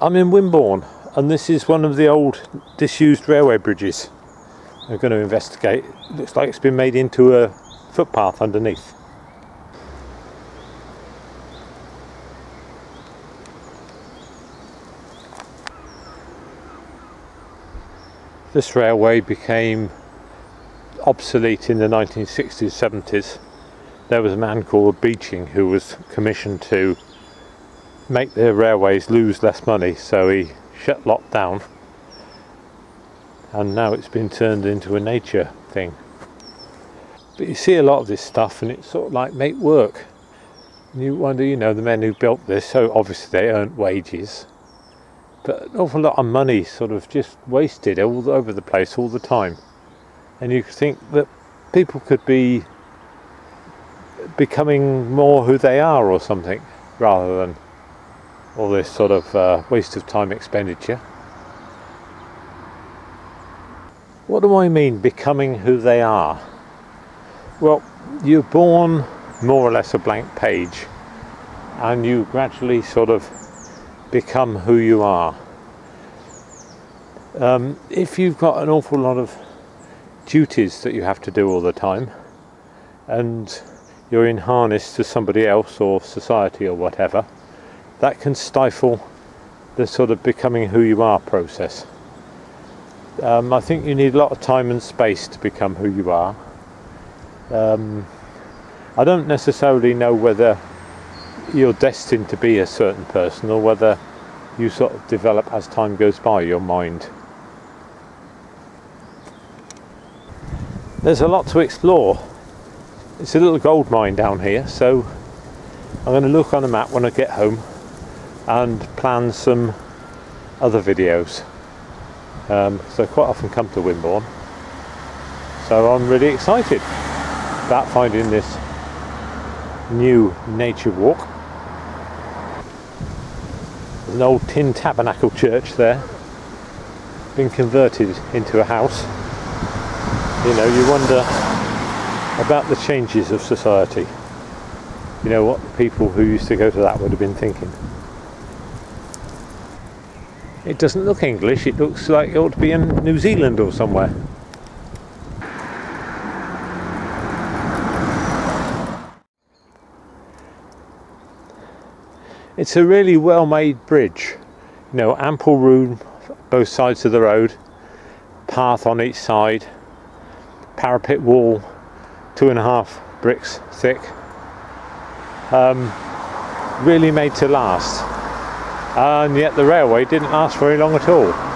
I'm in Wimborne and this is one of the old disused railway bridges. I'm going to investigate. Looks like it's been made into a footpath underneath. This railway became obsolete in the 1960s 70s. There was a man called Beeching who was commissioned to make the railways lose less money so he shut locked down. And now it's been turned into a nature thing. But you see a lot of this stuff and it's sort of like make work. You wonder you know the men who built this so obviously they earned wages. But an awful lot of money sort of just wasted all over the place all the time. And you think that people could be becoming more who they are or something rather than all this sort of uh, waste of time expenditure. What do I mean becoming who they are? Well, you're born more or less a blank page and you gradually sort of become who you are. Um, if you've got an awful lot of duties that you have to do all the time and you're in harness to somebody else or society or whatever, that can stifle the sort of becoming who you are process. Um, I think you need a lot of time and space to become who you are. Um, I don't necessarily know whether you're destined to be a certain person or whether you sort of develop as time goes by your mind. There's a lot to explore. It's a little gold mine down here, so I'm going to look on a map when I get home and plan some other videos. Um, so quite often come to Wimborne. So I'm really excited about finding this new nature walk. There's an old tin tabernacle church there, been converted into a house. You know, you wonder about the changes of society. You know what the people who used to go to that would have been thinking. It doesn't look English, it looks like it ought to be in New Zealand or somewhere. It's a really well made bridge. You know, ample room both sides of the road, path on each side, parapet wall, two and a half bricks thick. Um, really made to last and yet the railway didn't last very long at all.